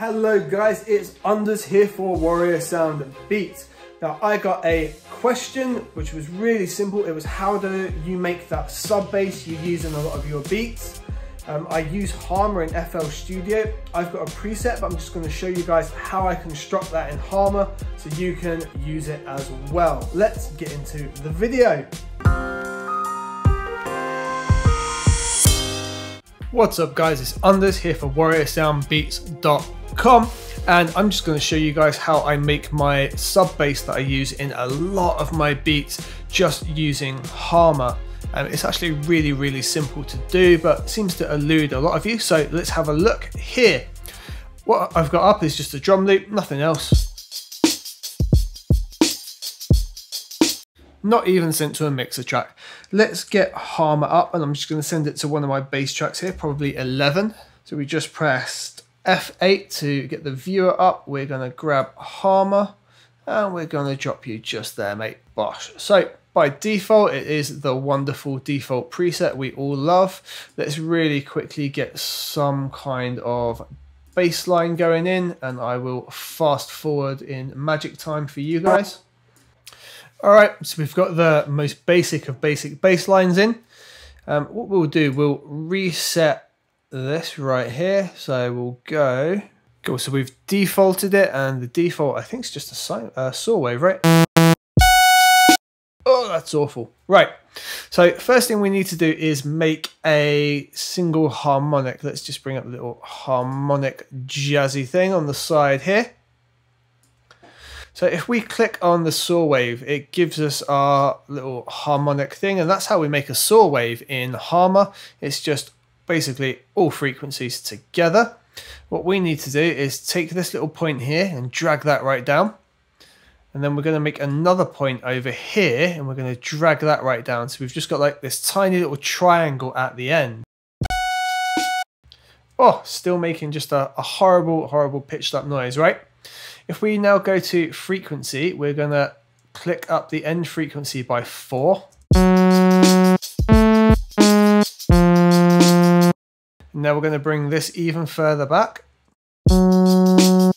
Hello guys, it's Unders here for Warrior Sound Beats. Now I got a question which was really simple. It was how do you make that sub bass you use in a lot of your beats? Um, I use Harmor in FL Studio. I've got a preset, but I'm just gonna show you guys how I construct that in Harmor so you can use it as well. Let's get into the video. What's up guys, it's Unders here for WarriorSoundBeats.com com and I'm just going to show you guys how I make my sub bass that I use in a lot of my beats just using Harmor. Um, it's actually really, really simple to do, but seems to elude a lot of you. So let's have a look here. What I've got up is just a drum loop, nothing else. Not even sent to a mixer track. Let's get Harmor up and I'm just going to send it to one of my bass tracks here, probably 11. So we just pressed F8 to get the viewer up. We're going to grab Harmor and we're going to drop you just there, mate. Bosh. So by default, it is the wonderful default preset we all love. Let's really quickly get some kind of bassline going in and I will fast forward in magic time for you guys. All right, so we've got the most basic of basic basslines in. Um, what we'll do, we'll reset this right here. So we'll go. Cool. So we've defaulted it, and the default I think is just a sine, uh, saw wave, right? Oh, that's awful. Right. So first thing we need to do is make a single harmonic. Let's just bring up a little harmonic jazzy thing on the side here. So if we click on the saw wave, it gives us our little harmonic thing, and that's how we make a saw wave in Harmor. It's just basically all frequencies together. What we need to do is take this little point here and drag that right down. And then we're going to make another point over here and we're going to drag that right down. So we've just got like this tiny little triangle at the end. Oh, still making just a, a horrible, horrible pitched up noise, right? If we now go to frequency, we're going to click up the end frequency by four. Now we're going to bring this even further back. We're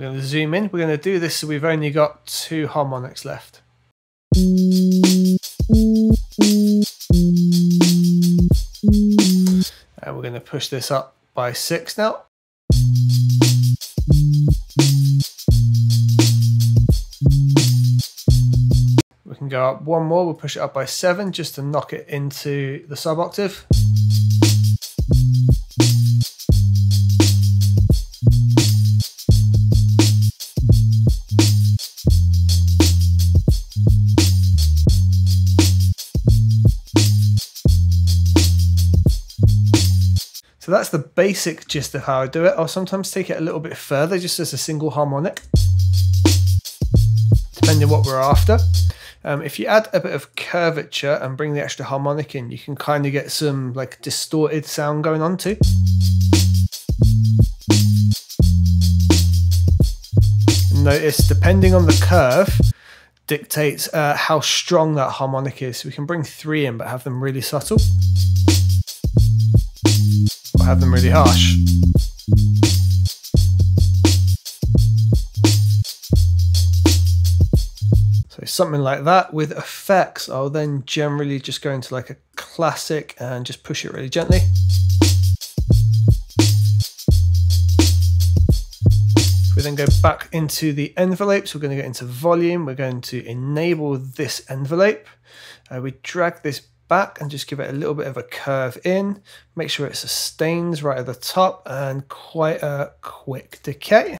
going to zoom in. We're going to do this so we've only got two harmonics left. And we're going to push this up by six now. Go up one more, we'll push it up by seven just to knock it into the sub octave. So that's the basic gist of how I do it. I'll sometimes take it a little bit further just as a single harmonic, depending what we're after. Um, if you add a bit of curvature and bring the extra harmonic in, you can kind of get some like distorted sound going on too. Notice depending on the curve dictates uh, how strong that harmonic is. So we can bring three in but have them really subtle or have them really harsh. Something like that. With effects, I'll then generally just go into like a classic and just push it really gently. we then go back into the envelopes, we're going to get into volume. We're going to enable this envelope. Uh, we drag this back and just give it a little bit of a curve in. Make sure it sustains right at the top and quite a quick decay.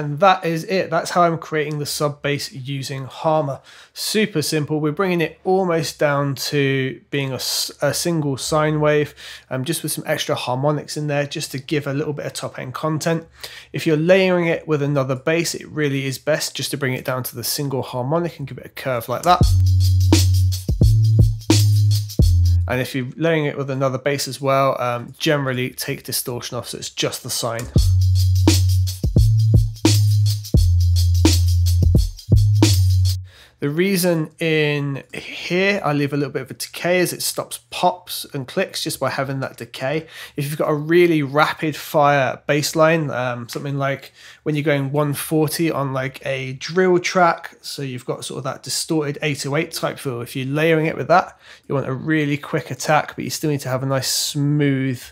And that is it. That's how I'm creating the sub bass using Harmor. Super simple. We're bringing it almost down to being a, a single sine wave, um, just with some extra harmonics in there, just to give a little bit of top end content. If you're layering it with another bass, it really is best just to bring it down to the single harmonic and give it a curve like that. And if you're layering it with another bass as well, um, generally take distortion off so it's just the sine. The reason in here I leave a little bit of a decay is it stops pops and clicks just by having that decay. If you've got a really rapid fire bass line, um, something like when you're going 140 on like a drill track, so you've got sort of that distorted 808 type feel. If you're layering it with that, you want a really quick attack, but you still need to have a nice smooth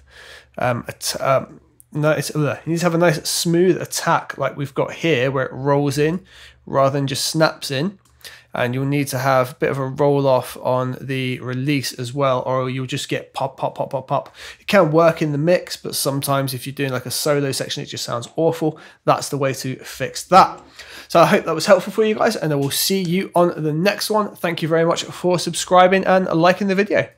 um, um it's, you need to have a nice smooth attack like we've got here where it rolls in rather than just snaps in and you'll need to have a bit of a roll off on the release as well or you'll just get pop pop pop pop pop it can work in the mix but sometimes if you're doing like a solo section it just sounds awful that's the way to fix that so I hope that was helpful for you guys and I will see you on the next one. Thank you very much for subscribing and liking the video.